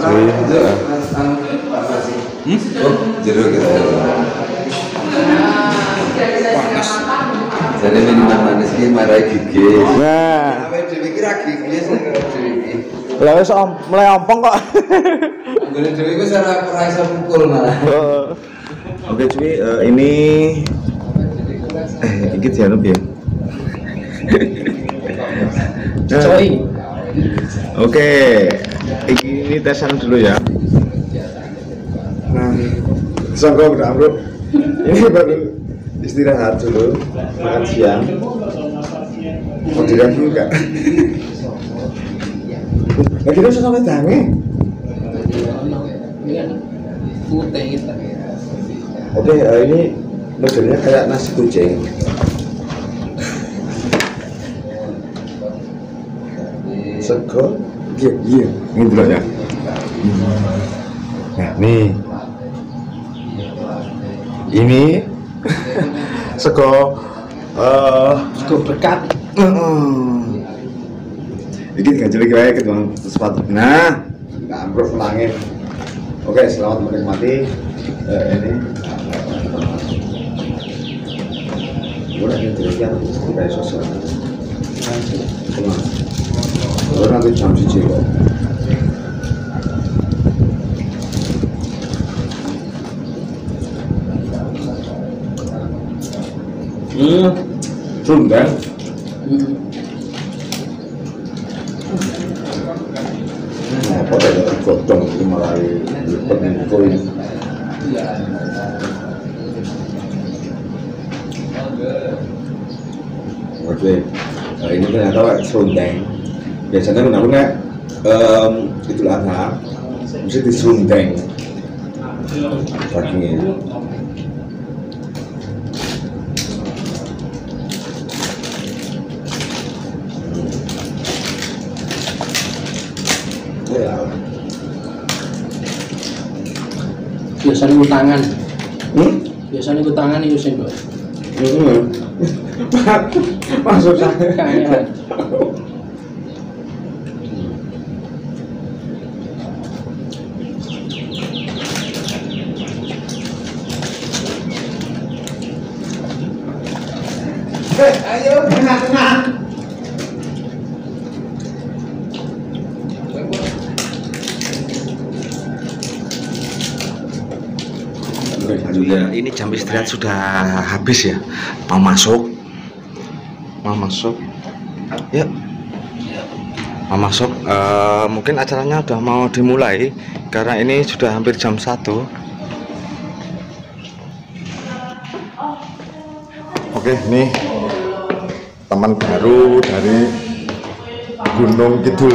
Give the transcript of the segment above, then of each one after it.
Oke cuy. Eh, Oh, jeruk kita. Jadi minuman manis ini marai gigi. Nah, lah wis om, mulai ompong kok. Gue dewe gue cara ora iso pukul malah. Oke cuy, eh, ini eh iki ya. Coy. Oke, ini, ini tesan dulu ya. Nah, songkok udah bro. Ini baru istirahat dulu, makan siang. Mau dilihat dulu kak. Nah kita sudah sampai tangi. Oke, eh, ini modelnya kayak nasi kucing. Sego, iya, iya, ini dulu ya. Nah, nih, ini sego, eh, Sego berkat. ini ganjil lagi baik ke sepatu. Nah, nggak ambruk langit. Oke, selamat menikmati eh, ini. Boleh yang demikian tidak sosial. Tenang. Baru nanti jam siji kok. Hmm, sundang. Apa ada gotong itu malah peningkul Oke, nah, ini ternyata Pak serundeng. Biasanya kenapa um, itu adha, mesti diserundeng dagingnya. Ya, Biasanya utangan. hmm? Biasanya utangan itu sih, Mbak. Hmm. Maksud saya Kayak ayo tengah-tengah. Alhamdulillah ini jam istirahat sudah habis ya. Mau masuk? Mau masuk? Ya. Mau masuk? Eh, mungkin acaranya udah mau dimulai karena ini sudah hampir jam 1 oke nih. Teman baru dari Gunung Kidul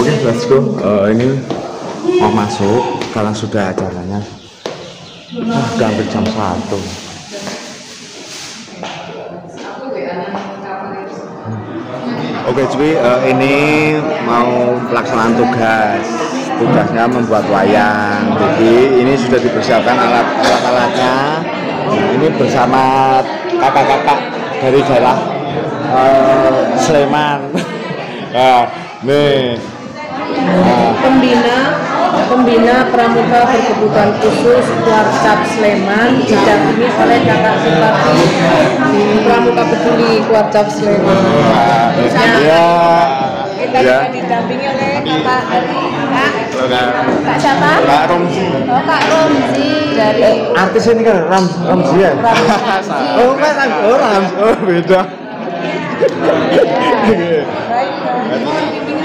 Oke, let's go. Eh, ini mau masuk karena sudah acaranya. Ah, udah hampir jam 1. Oke cuy, eh, ini mau pelaksanaan tugas. Tugasnya membuat wayang. Jadi ini sudah dipersiapkan alat alat alatnya. Ini bersama kakak-kakak dari daerah eh, Sleman. nah, nih. Nah, pembina pembina pramuka berkebutuhan khusus Kuarcap Sleman didampingi oleh kakak Supati pramuka peduli Kuarcap Sleman. ya, Kita ya. juga didampingi oleh kakak dari kak, Kak kak siapa? Kak Romsi. Oh kak Romzi dari Artis ini kan Ram Ramzi ya? Ramzi. Oh, kan oh, Ram. Oh, beda.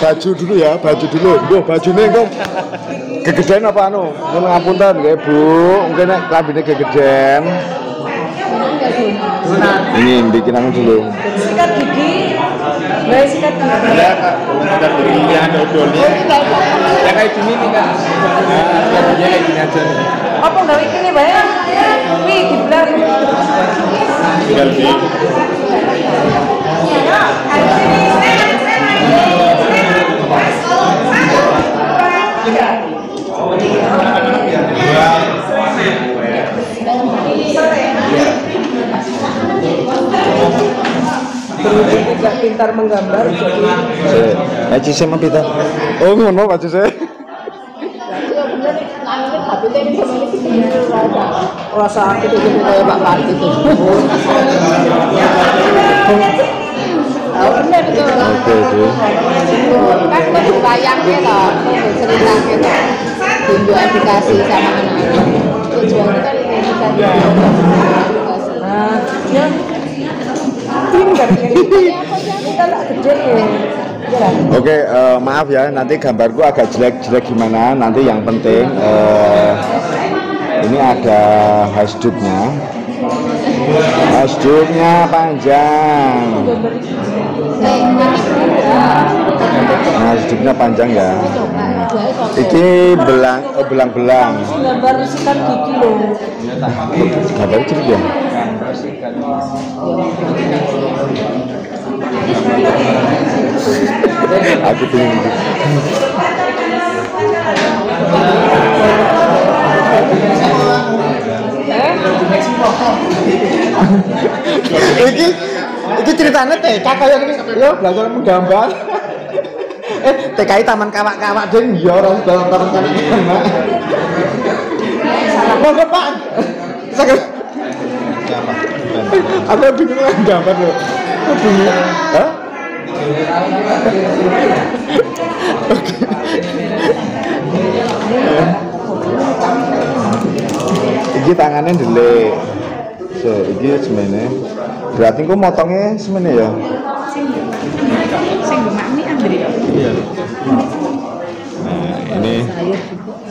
baju dulu ya baju dulu. Duh baju ini kok kegedean apa anu? Nun ngapunten nggih Bu, mungkin nek klambine kegedean. Ini bikin anu dulu. sikat gigi Baik sikat gigi Ya kak, ada begini ada odolnya. Ya kayak gini nih kak. Nah, kayak gini aja nih. apa nggak ini bayar wih dibilang Tinggal di. Tidak pintar menggambar jadi Eh, mah pita. Oh, ngono Pak Cise. rasa itu jadi kayak Pak Parti itu Oh, bener itu. Oke, oke. Kan ceritanya. Tunjuk edukasi sama anak-anak. Tujuannya kan edukasi. Nah ya Oke, eh, maaf ya, nanti gambarku agak jelek-jelek gimana. Nanti yang penting eh, ini ada hasduknya. Hasduknya panjang. Hasduknya panjang ya. Ini belang, sikat gigi loh Gambar cilik ya. Aku pengen iki iki ceritanya TK kayak ini yo belajar menggambar. Eh TKI taman kawak-kawak ding yo ora dalam taman kawak-kawak. Monggo Pak. Aku bingung dengan gambar loh. Aku bingung. Hah? Iki tangannya delik. So, iki semene. Berarti kok motongnya semene ya? sing gemak ini Andri Iya. Nah, ini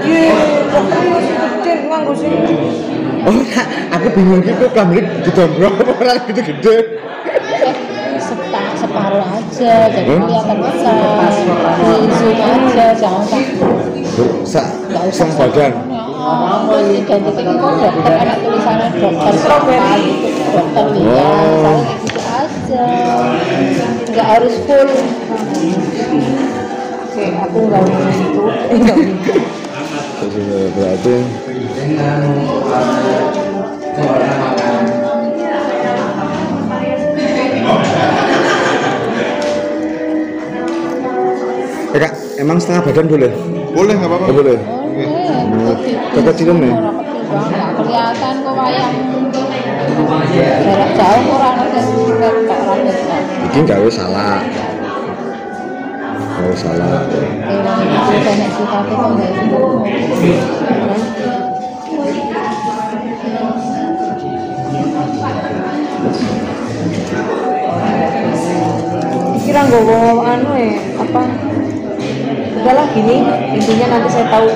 Iya, gede nganggo sini. Oh, aku bingung gitu lambene didombrong apa ora gede-gede. Separuh aja, jadi kelihatan besar. Di zoom aja, jangan badan. Terus identik itu dokter ada tulisannya dokter strawberry dokter Lia Oh. gitu aja nggak harus full Oke, aku nggak mau itu. Eh. Berarti Eh kak, emang setengah badan boleh? Boleh nggak apa-apa. boleh Oh, kekecilan nih? Nggak kelihatan kok wayang jarak jauh orang ada tak rakyat kan. ini gawe salah gawe salah. Kira nggak mau anu ya apa? Udahlah gini intinya nanti saya tahu.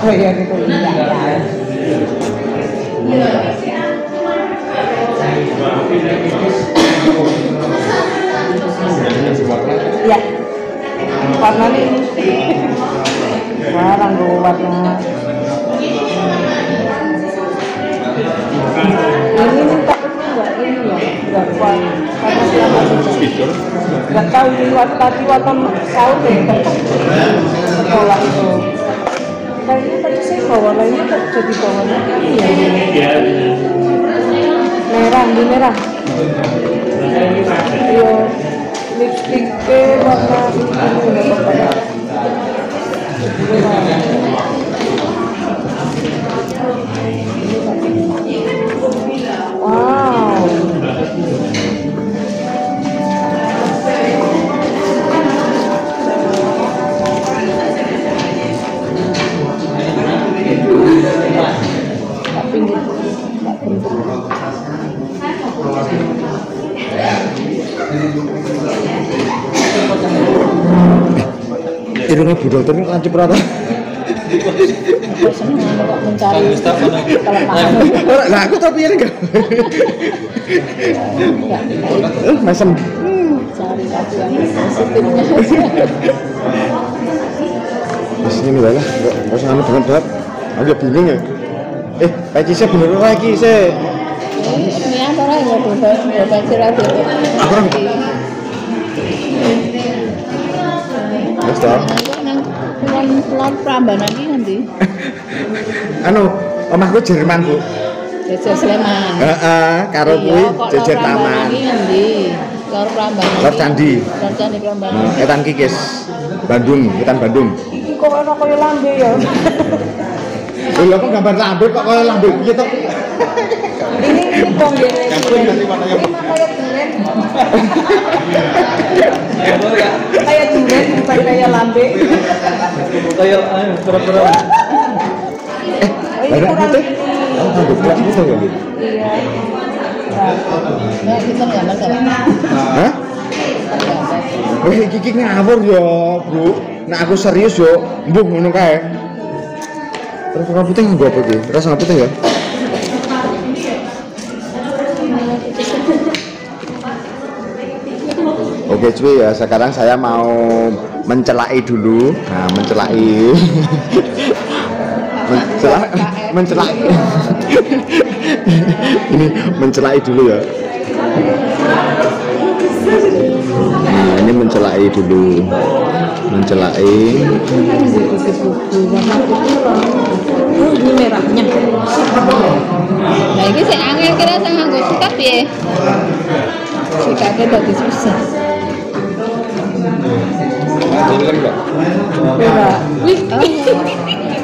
Oh iya gitu. Iya. ya warnanya ini warna gue warna ini nih takutnya nggak? Ini loh nggak kuat. Karena selama nggak tahu. Di luar tadi waktu sahur deh sekolah itu. Kayaknya tadi saya bawa lainnya kok jadi bawanya ini ya? Merah di merah. Iya lipstiknya warna ini nggak irungnya bu dokter ini lancip rata. Aku mencari lah aku tapi ini enggak eh mesem Cari satu yang di sini lah lah enggak usah dengan dap agak bingung ya. Eh peci saya bener lagi saya Ini apa lah ya bebas bebas radio. Wes toh. Nang nang pelan Prambanan iki nanti. anu omahku Jerman bu Jejer Sleman. Heeh, karo kuwi Iya, kok jejer taman iki nanti. Lor Prambanan. Lor. Candi. Lor Candi Prambanan. Hmm, etan kikis Bandung etan Bandung Iki kok enak kaya lambe ya. lho kok gambar lambe kok kaya lambe gitu ini gini. Ini mah kayak duren. Kayak duren bukan kayak lambe. Kayak eh, pura-pura. Oh, putih? Oh, rambut gelap putih ya, Bu? Iya. Ya kita. Hah? Iki ngawur ya, Bro. Nek aku serius yo, mbuh ngono kae. Terus rambut putih nggo apa iki? Rasa rambut putih ya? Cuy ya. Sekarang saya mau mencelai dulu. Nah mencelai mencelai mencelai ini mencelai dulu ya. Nah ini mencelai dulu. Mencelai Oh, ini merahnya. Nah iki sing angel kira sing nganggo sikat piye? Sikatnya dadi susah.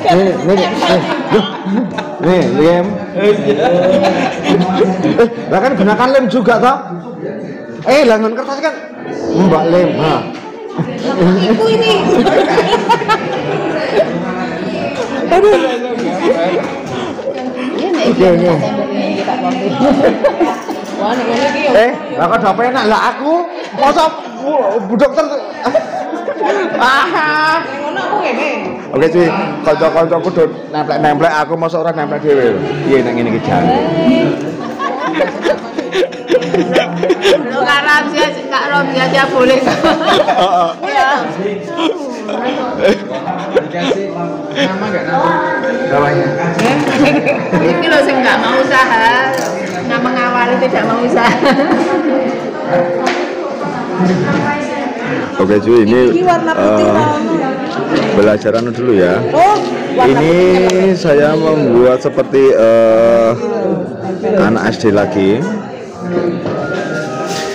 Nih nih lem eh lah kan gunakan lem juga toh eh langun kertas kan mbak lem ha iku ini. Yo. eh lah kok enak lah aku masa bu dokter ah Ngono aku ngene. oke cuy kanca-kancaku do nemplek-nemplek aku masa ora nemplek dhewe lho. iya nek ngene iki jan Lu Kak Ramzi, Kak Ramzi aja boleh. Iya. namanya Ini loh sing nggak mau usaha, nggak mengawali tidak mau usaha. Oke cuy ini Iki warna putih eh, mau. belajaran dulu ya Oh, ini saya membuat seperti eh, anak SD lagi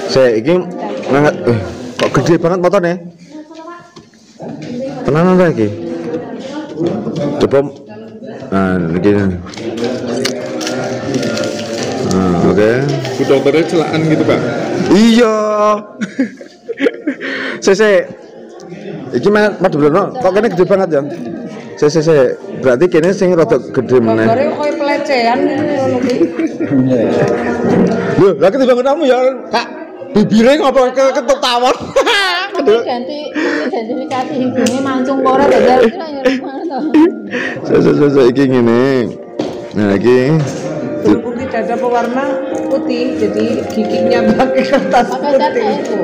saya ini ngangat eh, kok gede banget motornya tenanan lagi Coba Nah, ini. Nah, oke. Bu dokternya celaan gitu pak Iya. Sese. Iki mah Mas Brono, kok kene gede banget ya? Sese se. Berarti kene sing rada gede meneh. Gambare koyo pelecehan ngono kuwi. Lho, lha ketimbang kamu ya, Kak. Bibire ngopo ke ketuk tawon. Ganti identifikasi hidungnya mancung ora dadi. Sese sese iki ngene. Nah, iki Dulu kuwi dada pewarna putih, jadi giginya pakai kertas Pakai putih. itu.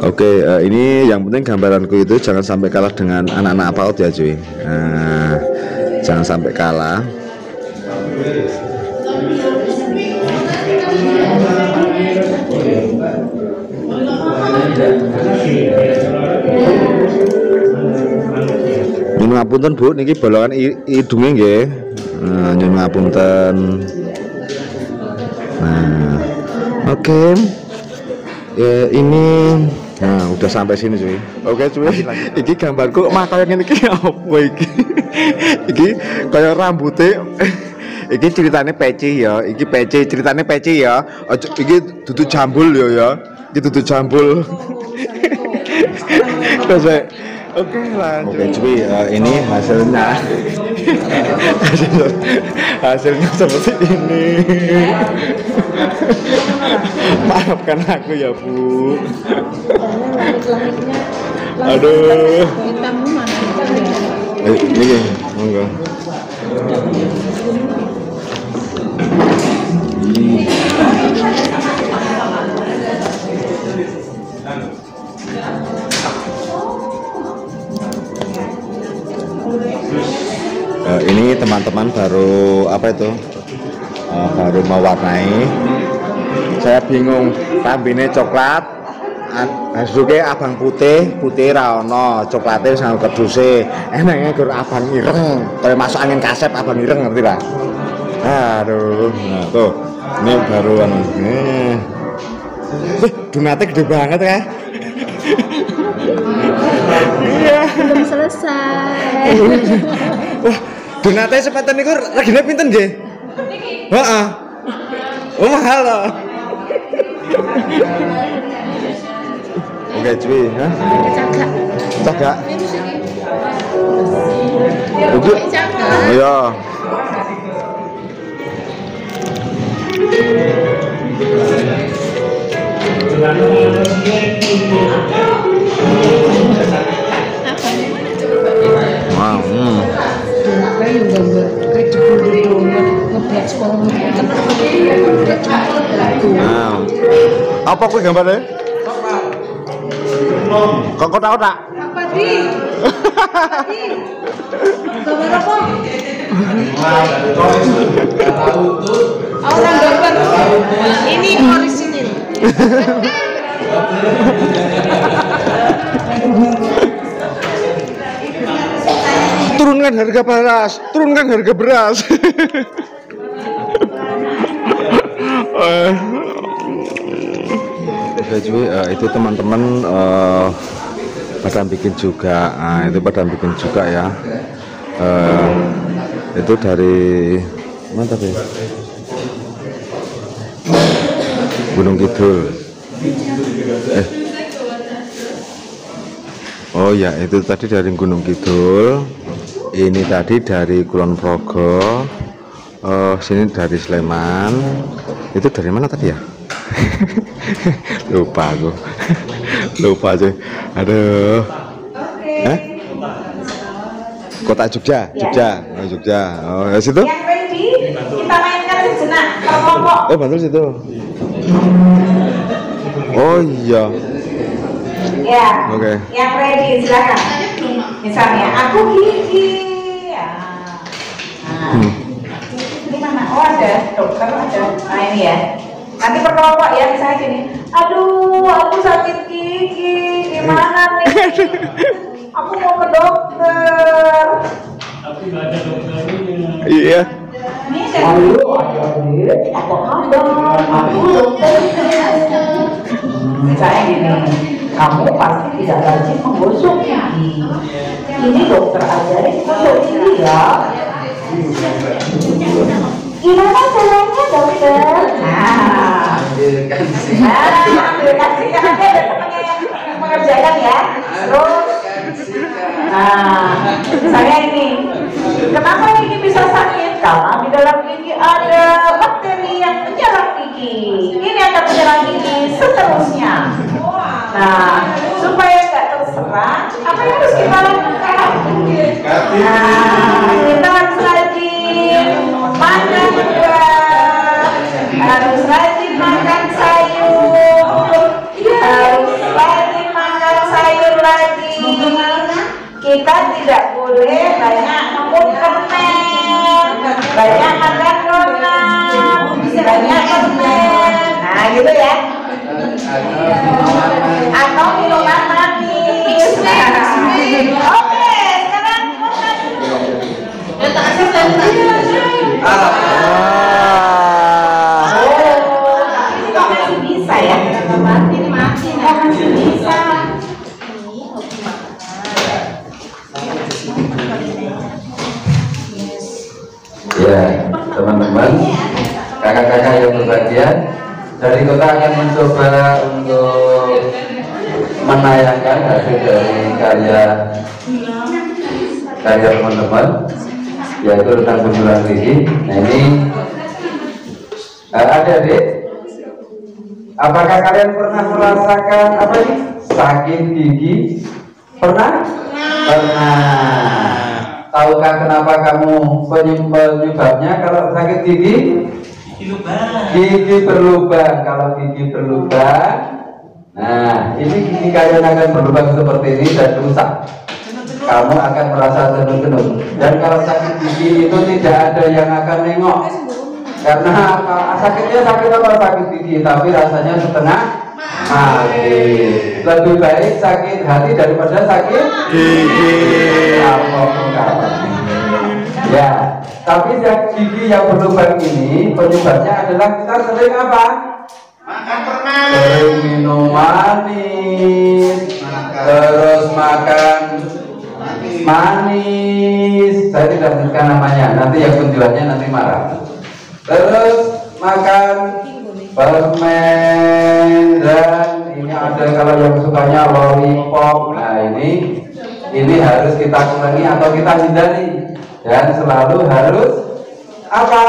Oke, eh, ini yang penting gambaranku itu jangan sampai kalah dengan anak-anak PAUD ya cuy. Nah, jangan sampai kalah. Nyun ngapunten Bu, niki bolongan hidungnya nggih. Nah, nyun ngapunten. Nah, oke. Ya, ini nah udah sampai sini cuy. Oke cuy. Iki gambarku mah kayak ngene iki apa iki? iki kayak rambutnya iki ceritanya peci ya. Iki peci ceritanya peci ya. Ojo iki dudu jambul ya ya. Iki dudu jambul. Oke lanjut. Oke cuy, eh, ini hasilnya. Hasilnya, hasilnya seperti ini. Maafkan aku ya bu. Aduh. Eh, ini monggo. Teman-teman baru apa itu? Eh, baru mewarnai. Saya bingung, rambine coklat, Hasduke abang putih, putih ra ono, coklate sama keduse. Enaknya gur abang ireng, kayak masuk angin kasep abang ireng ngerti lah. Aduh, nah tuh, ini baru anu. Eh, donatnya gede banget ya. Iya. Belum selesai. Wah, donatnya sepeten niku regine pinten nggih? Heeh. Oh, mahal loh. Oke, cuy, hah? Cagak. Cagak. Cagak. Iya. Wah, hmm. Lagu Nah. Apa kuwi gambarnya? Kok kotak-kotak? apa di gambar apa orang gambar ini orisinil Turunkan harga beras, turunkan harga beras. Oke cuy, eh, itu teman-teman eh, pada bikin juga, nah, itu pada bikin juga ya. Eh, itu dari mana tadi? Gunung Kidul. Eh, Oh ya, itu tadi dari Gunung Kidul. Ini tadi dari Kulon Progo. Oh, sini dari Sleman. Itu dari mana tadi ya? Lupa aku. Lupa aja. Aduh. Eh? Kota Jogja, Jogja, oh, Jogja. Oh, ya situ? Yang ready, kita mainkan sejenak kelompok. Oh, betul situ. Oh iya. Ya. Oke. Yang ready silakan. Misalnya aku gigi. Ya. Nah. Hmm. Oh ada dokter ada. Nah ini ya. Nanti berkelompok ya misalnya gini. Aduh, aku sakit gigi. Gimana nih? Aku mau ke dokter. Iya. Ini dari apa kabar? Aku dokter. Misalnya ini kamu pasti tidak rajin menggosok gigi ini dokter ajarin gosok gigi ya gimana caranya dokter nah Ambilkan sih. nah ambilkan sikat aja ada temannya yang mengerjakan ya terus Nah, saya ini, kenapa gigi bisa sakit? Karena di dalam gigi ada bakteri yang menyerang gigi. Ini akan menyerang gigi seterusnya. Nah, supaya nggak terserang, apa yang harus kita lakukan? Nah, kita harus rajin makan buah, harus rajin makan sayur, harus rajin makan sayur lagi. Kita tidak boleh banyak ngemut permen banyak makan donat. Banyak permen nah gitu ya benjolan gigi. Nah ini eh, adik-adik, apakah kalian pernah merasakan apa ini sakit gigi? Pernah? Pernah. Tahukah kenapa kamu penyebabnya kalau sakit gigi? Gigi berlubang. Kalau gigi berlubang, nah ini gigi kalian akan berlubang seperti ini dan rusak. Kamu akan merasa tenun-tenun. Dan kalau sakit gigi itu tidak ada yang akan nengok. Karena apa? Sakitnya sakit apa sakit gigi, tapi rasanya setengah mati. Lebih baik sakit hati daripada sakit gigi. Apa pun. Ya, tapi yang gigi yang berlubang ini penyebabnya adalah kita sering apa? Sering minum manis, terus makan manis. Saya tidak sebutkan namanya, nanti yang penjualnya nanti marah. Terus makan permen dan ini ada kalau yang sukanya lollipop. Nah ini ini harus kita kurangi atau kita hindari dan selalu harus apa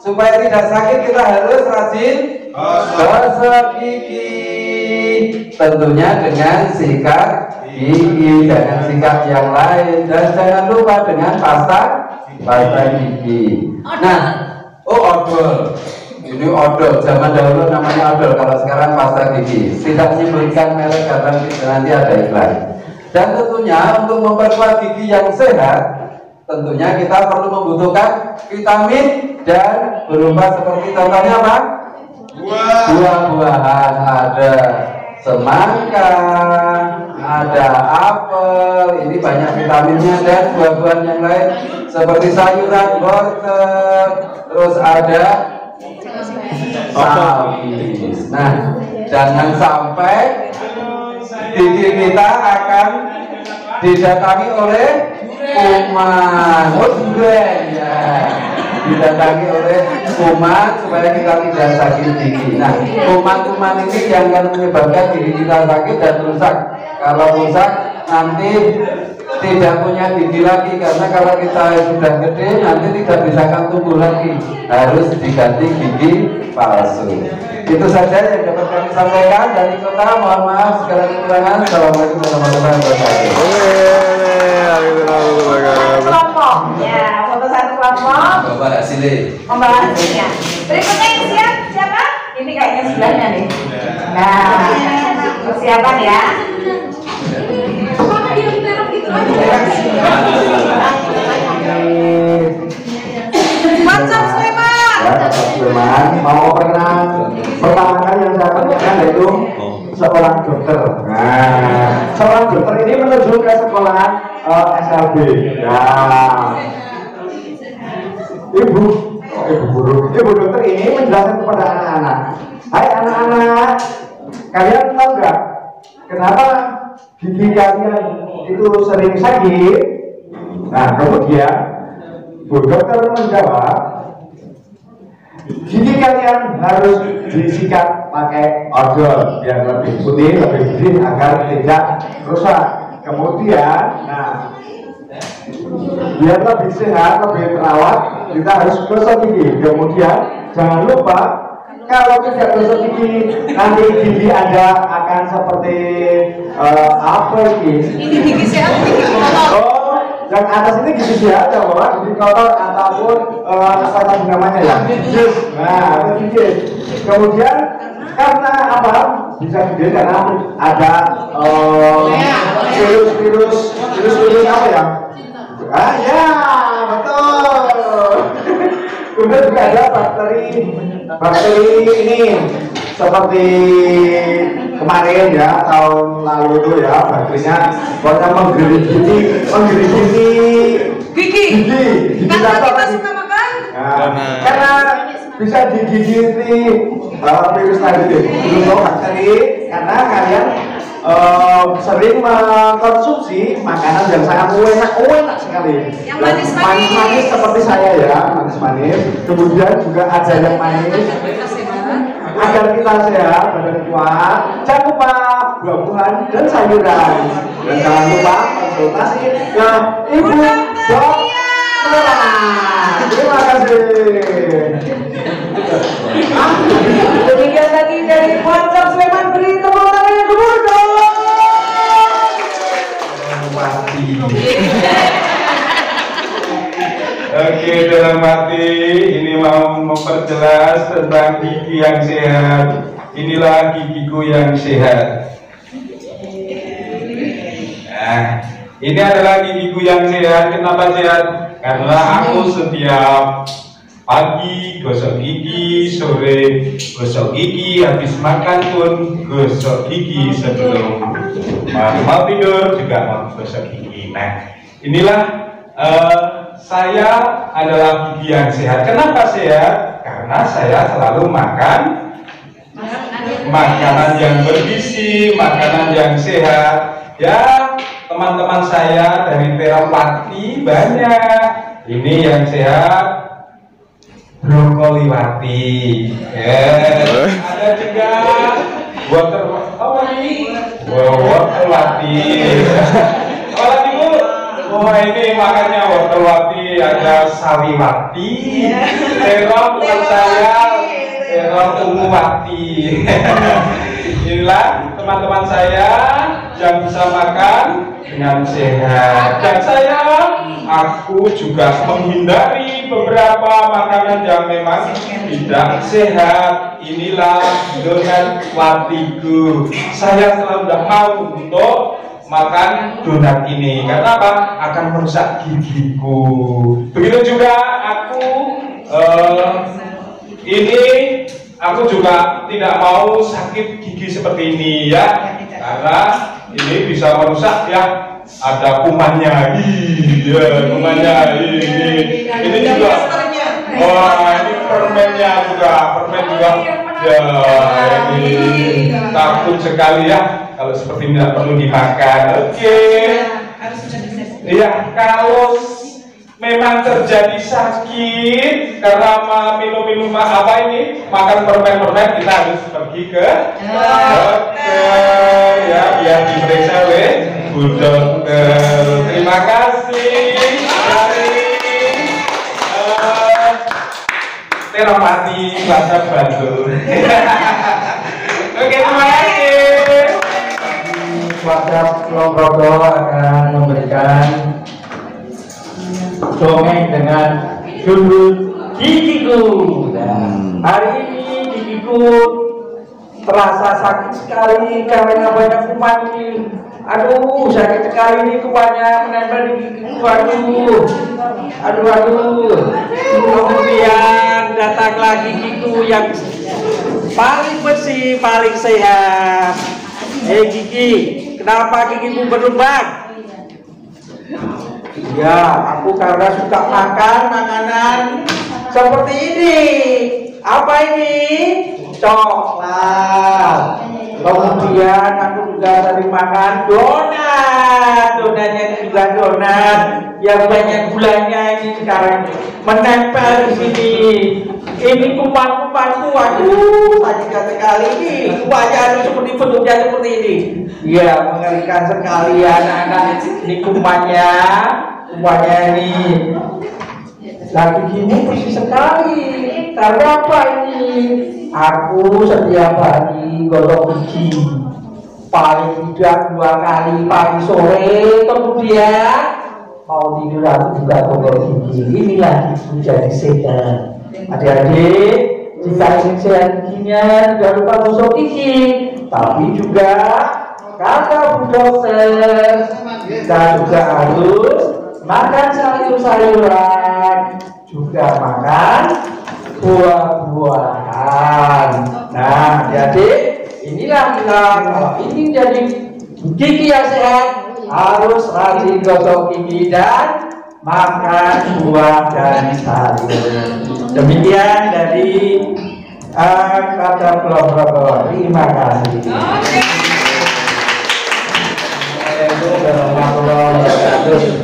supaya tidak sakit kita harus rajin gosok gigi tentunya dengan sikat gigi jangan sikat yang lain. Dan jangan lupa dengan pasta pasta gigi nah oh odol ini odol zaman dahulu namanya odol kalau sekarang pasta gigi tidak menyebutkan merek karena nanti ada iklan. Dan tentunya untuk memperkuat gigi yang sehat tentunya kita perlu membutuhkan vitamin dan berupa seperti contohnya apa? Buah-buahan. Ada semangka, ada apel, ini banyak vitaminnya dan buah-buahan yang lain seperti sayuran wortel, terus ada sawi. Nah, jangan sampai gigi kita akan didatangi oleh kuman. Oh, ya. Didatangi oleh kuman supaya kita tidak sakit gigi. Nah, kuman-kuman ini yang akan menyebabkan gigi kita sakit dan rusak. Kalau rusak nanti tidak punya gigi lagi karena kalau kita sudah gede nanti tidak bisa akan tumbuh lagi. Harus diganti gigi palsu. Itu saja yang dapat kami sampaikan dari kota. Mohon maaf segala kekurangan. Assalamualaikum warahmatullahi wabarakatuh. Kelompok. Ya foto satu kelompok Bapak Sile membahas hasilnya berikutnya yang siap siapa? Ini kayaknya sebelahnya nih. Nah persiapan ya. Macam Sleman. Ya, Pak Sulaiman mau perkenalan pertama kali yang saya perkenalkan yaitu seorang dokter. Nah, seorang dokter ini menuju ke sekolah eh, SLB. Nah, ibu, oh, ibu guru, ibu dokter ini menjelaskan kepada anak-anak. Hai anak-anak, kalian tahu nggak kenapa gigi kalian itu sering sakit? Nah, kemudian Bu Dokter menjawab, gigi kalian harus disikat pakai odol biar lebih putih, lebih bersih agar tidak rusak. Kemudian, nah biar lebih sehat, lebih terawat, kita harus gosok gigi. Kemudian jangan lupa kalau tidak gosok gigi, nanti gigi anda akan seperti eh, apa ini? Ini gigi sehat, gigi kotor. Oh, yang atas ini gigi sehat ya bapak, gigi kotor ataupun eh, apa tadi namanya ya? Gigis. Nah, itu gigis. Kemudian karena apa? Bisa gigis karena ada eh, virus-virus virus-virus apa ya? Ah ya, betul. Kemudian juga ada bakteri bakteri ini seperti kemarin ya tahun lalu itu ya bakterinya pokoknya menggerigiti menggerigiti Gigi. gigi gigi Karena apa kita suka makan. Nah, karena bisa digigiti uh, virus tadi virus bakteri karena kalian uh, sering mengkonsumsi makanan yang sangat enak enak sekali. Yang manis-manis. manis seperti saya ya manis-manis. Kemudian juga ada yang manis. Sehat. agar kita sehat badan kuat jangan lupa buah-buahan dan sayuran. Dan jangan lupa konsultasi. Ke ibu dokter terima kasih. Demikian tadi dari Pondok Oke, dalam hati ini mau memperjelas tentang gigi yang sehat. Inilah gigiku yang sehat. Nah, ini adalah gigiku yang sehat. Kenapa sehat? Karena aku setiap pagi gosok gigi, sore gosok gigi, habis makan pun gosok gigi sebelum mau, tidur juga mau gosok gigi. Nah, inilah eh, saya adalah gigi yang sehat. Kenapa sehat? Karena saya selalu makan makanan yang bergizi, makanan yang sehat. Ya, teman-teman saya dari Terawati banyak. Ini yang sehat brokoli wati. Eh, ada juga water apa ini? Wow, wortel wati. Apa lagi bu? Oh ini makannya wortel wati, ada sawiwati, terong bukan saya, terong ungu wati. Inilah teman-teman saya yang bisa makan dengan sehat. Dan saya, aku juga menghindari beberapa makanan yang memang tidak sehat. Inilah dengan watiku. Saya selalu tidak mau untuk makan donat ini karena apa? Akan merusak gigiku. Begitu juga aku eh, ini aku juga tidak mau sakit gigi seperti ini ya. Karena ini bisa merusak ya. Ada kumannya. Iya kumannya. Ini ini juga. Wah ini permennya juga permen juga. Ya ini takut sekali ya kalau seperti ini tidak perlu dimakan oke Iya, kalau memang terjadi sakit karena minum minuman apa ini makan permen-permen kita harus pergi ke dokter ya biar diperiksa oleh bu dokter. Terima kasih dari eh, Pasar Batu. WhatsApp Lombrogo akan memberikan dongeng dengan judul gigiku. Nah, hari ini gigiku terasa sakit sekali karena banyak kuman ini. Aduh, sakit sekali ini kumannya menempel di gigiku. Aduh, aduh, aduh. Kemudian datang lagi gigiku yang paling bersih, paling sehat. Eh gigi, kenapa gigimu berlubang? Ya, aku karena suka makan makanan seperti ini. Apa ini? Coklat. Kemudian aku juga sering makan donat. Donatnya juga donat. Yang banyak gulanya ini sekarang menempel di sini. Ini kuman-kumanku waduh sakit sekali. Ini wajah seperti bentuknya seperti ini. Ya mengerikan sekali anak-anak. Ini kumannya kumannya ini. Lagi gini persis sekali. Karena apa ini aku setiap hari gosok gigi paling tidak dua kali pagi sore. Kemudian mau tidur aku juga gosok gigi ini lagi menjadi sehat adik-adik jika ingin sehat giginya jangan lupa gosok gigi. Tapi juga kata Bu Dokter kita juga harus makan sayur-sayuran. Juga makan buah-buahan. Nah jadi inilah bilang kalau ingin jadi gigi yang sehat harus rajin gosok gigi dan makan buah dan sayur. Demikian dari uh, kata Pulau terima kasih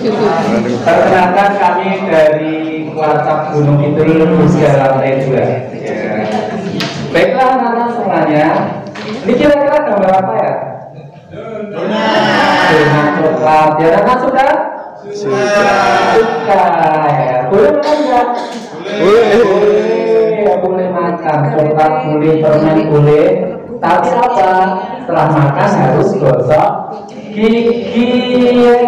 Perkenalkan kami dari WhatsApp Gunung Kidul Usia Lantai 2 ya. Baiklah anak-anak semuanya Ini kira-kira gambar apa ya? Donat coklat Ya anak suka? Suka ya Boleh makan nggak? Boleh Ya boleh makan Coklat boleh, permen boleh Tapi apa? Setelah makan harus gosok gigi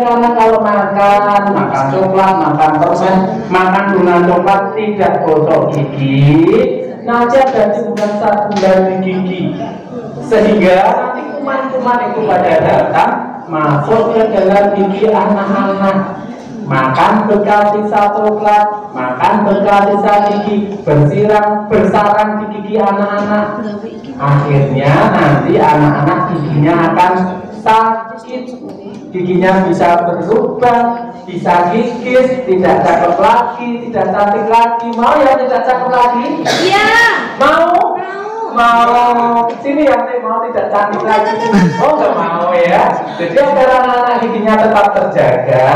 karena kalau makan makan coklat makan permen makan donat coklat tidak gosok gigi nanti ada hubungan satu di gigi sehingga nanti kuman-kuman itu pada datang masuk ke dalam gigi anak-anak. Makan bekal sisa coklat makan bekal sisa gigi bersirang bersarang di gigi anak-anak. Akhirnya nanti anak-anak giginya akan sakit giginya bisa berlubang bisa gigis tidak cakep lagi tidak cantik lagi. Mau ya tidak cakep lagi? Iya. mau? Mau. Sini ya mau tidak cantik lagi? oh nggak mau ya. Jadi agar anak-anak giginya tetap terjaga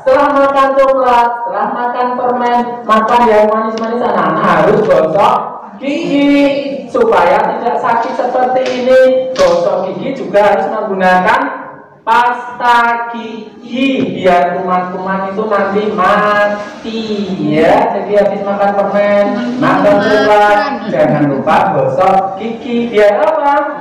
setelah makan coklat setelah makan permen makan yang manis-manis anak-anak harus gosok gigi supaya tidak sakit seperti ini. Gosok gigi juga harus menggunakan pasta gigi biar kuman-kuman itu nanti mati ya. Jadi habis makan permen makan coklat jangan lupa gosok gigi biar apa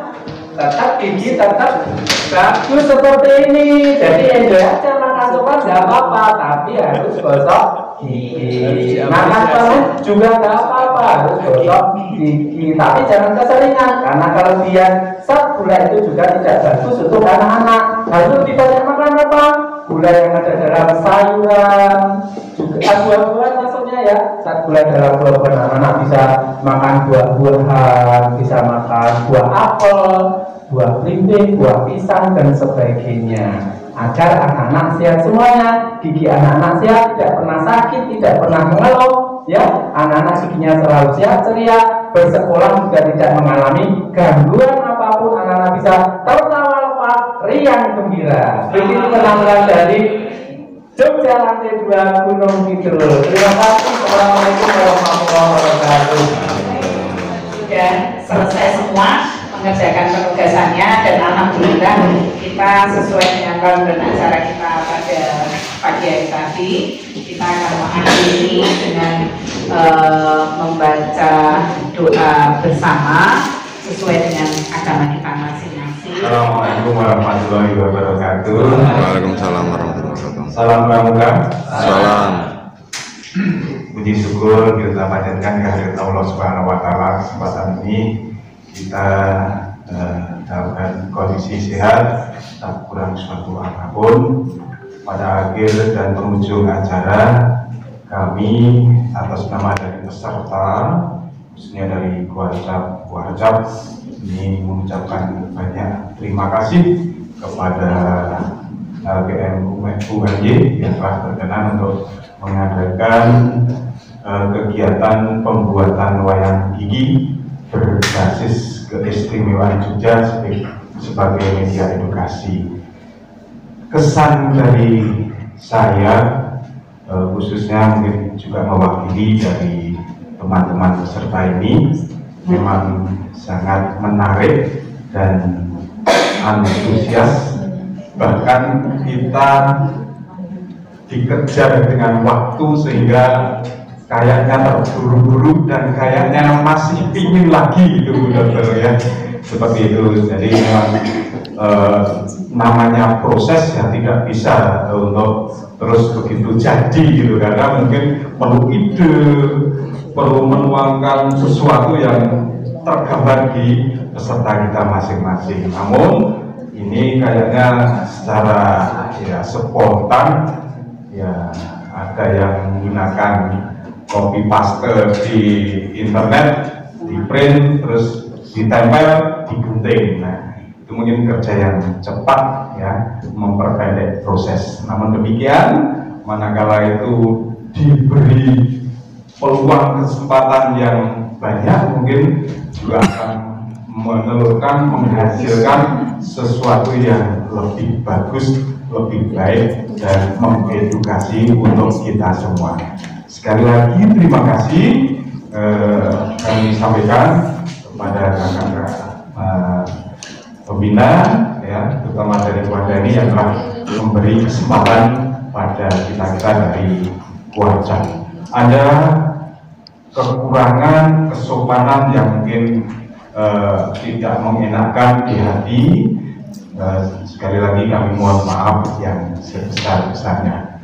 tetap gigi tetap bagus seperti ini. Jadi enjoy aja makan coklat nggak apa-apa tapi harus gosok gigi. Makan permen juga nggak apa-apa harus gosok gigi. Tapi jangan keseringan karena kalau dia set gula itu juga tidak bagus untuk anak-anak. Harus lebih banyak makan apa? Gula yang ada dalam sayuran. Juga buah-buahan maksudnya ya saat gula dalam buah-buahan anak-anak bisa makan buah-buahan bisa makan buah apel buah belimbing, buah pisang dan sebagainya. Agar anak-anak sehat semuanya gigi anak-anak sehat tidak pernah sakit tidak pernah mengeluh ya. Anak-anak giginya selalu sehat ceria bersekolah juga tidak mengalami gangguan apa pun anak-anak bisa tertawa lepas riang gembira. Begitu penampilan dari Jogja lantai dua Gunung Kidul. Terima kasih. Assalamualaikum warahmatullahi wabarakatuh. sudah selesai semua mengerjakan penugasannya dan alhamdulillah kita sesuai dengan ronde acara kita pada pagi hari tadi kita akan mengakhiri dengan eh, membaca doa bersama sesuai dengan agama kita masing-masing. Assalamualaikum warahmatullahi wabarakatuh. Waalaikumsalam warahmatullahi wabarakatuh. Salam pramuka. Salam. Puji syukur kita panjatkan kehadirat Allah Subhanahu wa taala kesempatan ini kita eh, dalam kondisi sehat tak kurang suatu apa pun pada akhir dan penghujung acara kami atas nama dari peserta khususnya dari keluarga Warjab ini mengucapkan banyak terima kasih kepada LGM UNY yang telah berkenan untuk mengadakan eh, kegiatan pembuatan wayang gigi berbasis keistimewaan Jogja sebagai sebagai media edukasi. Kesan dari saya eh, khususnya mungkin juga mewakili dari teman-teman peserta ini memang sangat menarik dan antusias. Bahkan kita dikejar dengan waktu sehingga kayaknya terburu-buru dan kayaknya masih pingin lagi gitu Bu dokter ya. Seperti itu. Jadi memang eh, namanya proses ya tidak bisa untuk terus begitu jadi gitu. Karena mungkin perlu ide perlu menuangkan sesuatu yang tergambar di peserta kita masing-masing. Namun ini kayaknya secara ya spontan ya ada yang menggunakan copy paste di internet di print terus ditempel digunting. Nah itu mungkin kerja yang cepat ya memperpendek proses. Namun demikian manakala itu diberi peluang kesempatan yang banyak mungkin juga akan menelurkan menghasilkan sesuatu yang lebih bagus lebih baik dan mengedukasi untuk kita semua. Sekali lagi terima kasih eh, kami sampaikan kepada kakak-kakak eh, pembina ya terutama dari Wadani yang telah memberi kesempatan pada kita kita dari Kuarca. Ada kekurangan kesopanan yang mungkin eh, tidak mengenakan di hati Eh, sekali lagi kami mohon maaf yang sebesar-besarnya.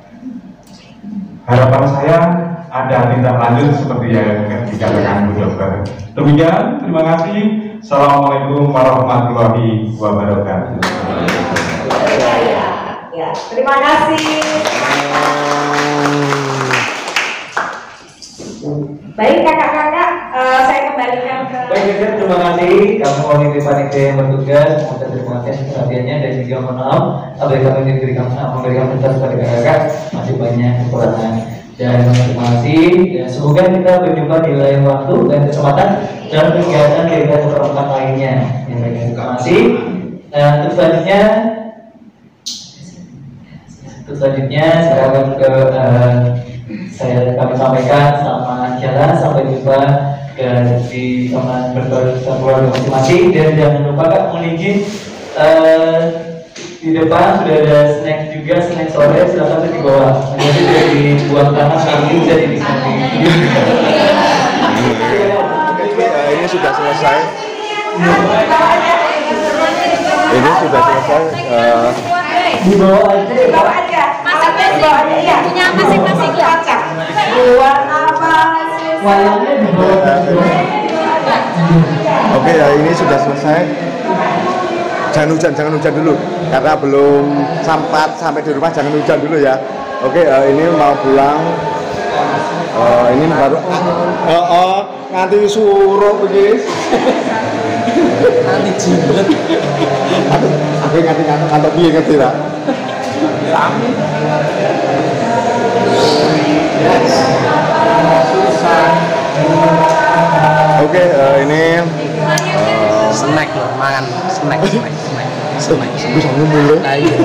Harapan saya ada tindak lanjut seperti yang dikatakan Bu Dokter. Demikian, terima kasih. Assalamualaikum warahmatullahi wabarakatuh. Ya, terima kasih. Baik kakak-kakak, eh, saya kembalikan ke Baik, Dokter, terima kasih. Kamu wanita panitia yang bertugas, mohon terima kasih perhatiannya dan juga mohon maaf apabila kami memberikan memberikan pentas kepada kakak masih banyak kekurangan. Dan terima kasih. Dan semoga kita berjumpa di lain waktu dan kesempatan dalam kegiatan kegiatan perempat lainnya. Yang terima kasih. Dan untuk selanjutnya, untuk selanjutnya saya akan ke eh, saya kami sampaikan selamat jalan sampai jumpa dan di taman berkeluarga masing-masing dan jangan lupa kak mohon izin eh, di depan sudah ada snack juga snack sore silakan tuh di bawah jadi dari buang tanah nanti bisa dinikmati Eh, ini sudah selesai. Ini sudah selesai. eh, di bawah aja iya. Punya masing-masing? Kaca. Apa di bawah Oke ya ini sudah selesai. Jangan hujan, jangan hujan dulu karena belum sampai sampai di rumah jangan hujan dulu ya. Oke eh, ini mau pulang. Eh, ini baru. Oh, oh nganti suruh begini. Nanti jilet. Aduh, aku nganti nganti nganti piye ngerti tak? Sami. Oke eh, ini Snack loh, mangan snack, snack, snack, snack. bisa ngomong Nah, iya.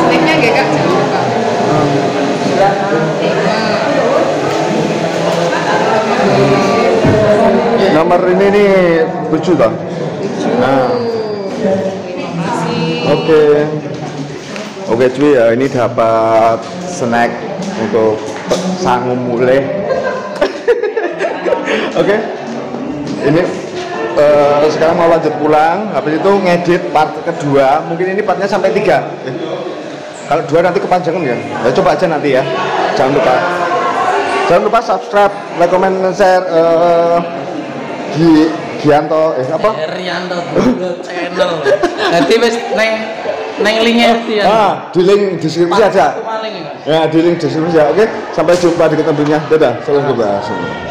Snacknya gak kak. Nomor ini nih lucu toh. Nah. Oke. Oke cuy ya ini dapat snack untuk sangu mulai. Oke. Ini eh, sekarang mau lanjut pulang. Habis itu ngedit part kedua. Mungkin ini partnya sampai tiga. Eh, Kalau dua nanti kepanjangan ya. Ya coba aja nanti ya. Jangan lupa. Jangan lupa subscribe, like, comment, share. eh, Gi Gianto eh apa? Rianto Dulu channel. Nanti wis neng neng linknya Rianto. Ah, di link deskripsi aja. Ya. Ya, di link deskripsi aja. Oke, sampai jumpa di ketentunya. Dadah, salam jumpa.